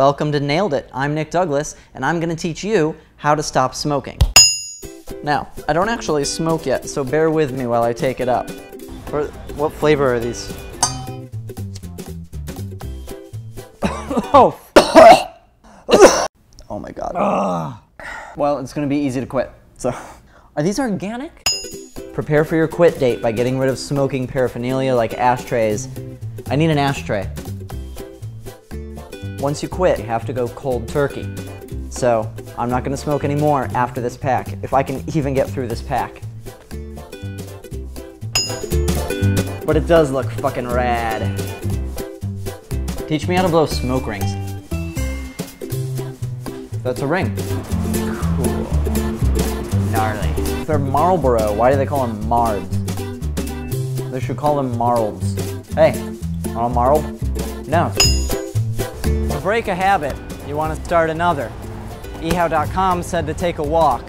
Welcome to Nailed It. I'm Nick Douglas, and I'm going to teach you how to stop smoking. Now, I don't actually smoke yet, so bear with me while I take it up. What flavor are these? oh! oh my god. Well, it's going to be easy to quit. So, are these organic? Prepare for your quit date by getting rid of smoking paraphernalia like ashtrays. I need an ashtray. Once you quit, you have to go cold turkey. So, I'm not gonna smoke anymore after this pack, if I can even get through this pack. But it does look fucking rad. Teach me how to blow smoke rings. That's a ring. Cool. Gnarly. They're Marlboro, why do they call them Mards? They should call them Marlds. Hey, want a Marlb? No. To break a habit, you want to start another. eHow.com said to take a walk,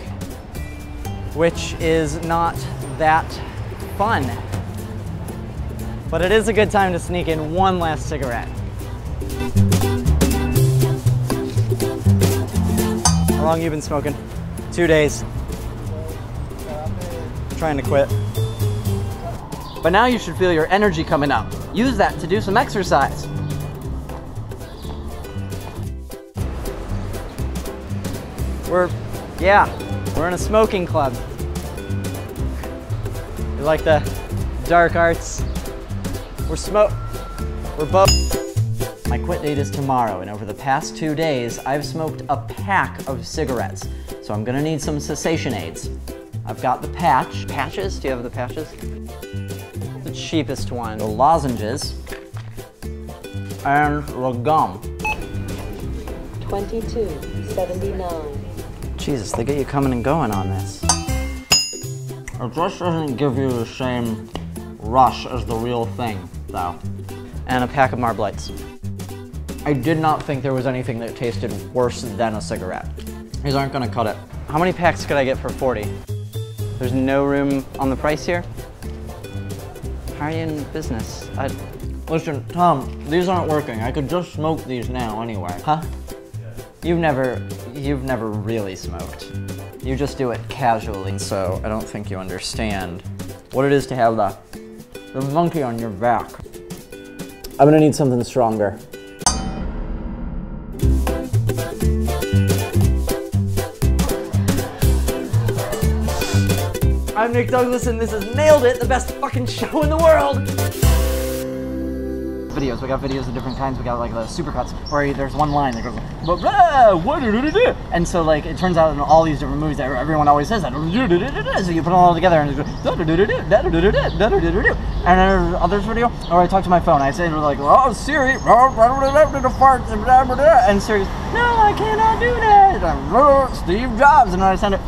which is not that fun. But it is a good time to sneak in one last cigarette. How long you been smoking? Two days. Trying to quit. But now you should feel your energy coming up. Use that to do some exercise. We're, yeah, we're in a smoking club. You like the dark arts? We're smoke, we're both. My quit date is tomorrow, and over the past two days, I've smoked a pack of cigarettes. So I'm gonna need some cessation aids. I've got the patch. Patches? Do you have the patches? The cheapest one. The lozenges. And the gum. 2279. Jesus, they get you coming and going on this. It just doesn't give you the same rush as the real thing, though. And a pack of Marblights. I did not think there was anything that tasted worse than a cigarette. These aren't gonna cut it. How many packs could I get for 40? There's no room on the price here? How are you in business? I... Listen, Tom, these aren't working. I could just smoke these now anyway. Huh? You've never, you've never really smoked. You just do it casually, so I don't think you understand what it is to have the, the monkey on your back. I'm gonna need something stronger. I'm Nick Douglas and this is Nailed It, the best fucking show in the world! Videos, we got videos of different kinds, we got like the supercuts, where there's one line that goes, blah, blah, what did it do? And so like, it turns out in all these different movies, that everyone always says that, so you put them all together and it goes, and others video, or I talk to my phone, I say like, oh Siri, and Siri no I cannot do that, Steve Jobs, and then I send it,